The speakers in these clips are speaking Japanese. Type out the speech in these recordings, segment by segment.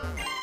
아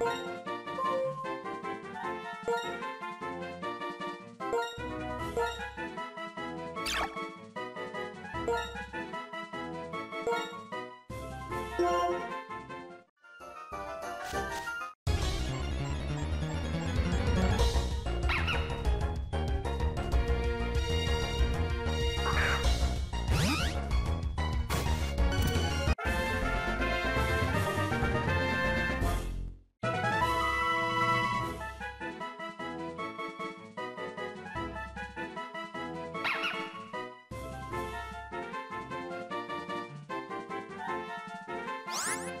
What? you